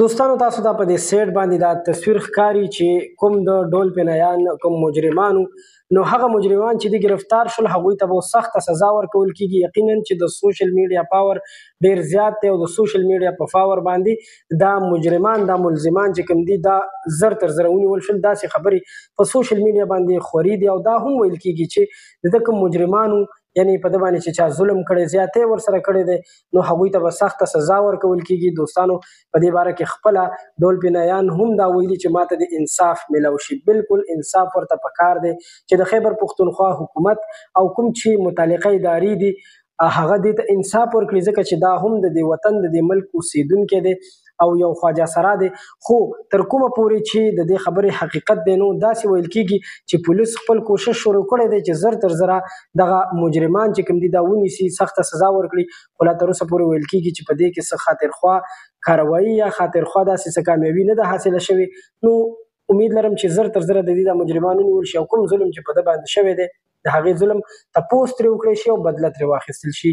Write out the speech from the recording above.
دوستانو تاسو ته په دې سیټ باندې دا تصویر ښکاری چې کوم د ډول پنایان کوم مجرمانو نو هغه مجرمان چې د گرفتار شول هغه ته به سخت سزا ورکول کیږي یقینا چې د سوشل میډیا پاور ډیر زیات دی او د سوشل میډیا په فاور باندې دا مجرمان دا ملزمان چې کوم دي دا زر تر زر ونیول شول داسې خبرې په سوشل میډیا باندې خوري دي او دا هم ویل کیږي چې د کوم مجرمانو یعنې په ده باندې چې چا ظلم کړی، زیاتی ورسره کړی دی، نو هغوی ته به سخته سزا ورکول کېږي. دوستانو په دې باره کې خپله ډولپینایان هم دا ویلي چې ماته دې انصاف مېلاو شي. بلکل انصاف ورته په کار دی چې د خیبر پښتونخوا حکومت او کوم چې متعلقه ادارې دي، هغه دې ته انصاف ورکړي، ځکه چې دا هم د دې وطن، د دې ملک اوسېدونکی دی او یو خواجه سرا دی خو تر کومه پورې چې د دې خبرې حقیقت دی نو داسې ویل کیږي چې پولیس خپل کوشش شروع کړی دی چې زر تر زره دغه مجرمان چې کوم دي دا ونیسي سخته سزا ورکړي خو لا تر اوسه پورې ویل کیږي چې په دې کې څه خاطر خوا کاروایی یا خاطر خوا داسې څه کامیابي نه ده حاصله شوې نو امید لرم چې زر تر زره د دې د مجرمانو نیول شي او کوم ظلم چې په ده باندې شوی دی د هغې ظلم تپوس ترې وکړی شي او بدله ترې واخیستل شي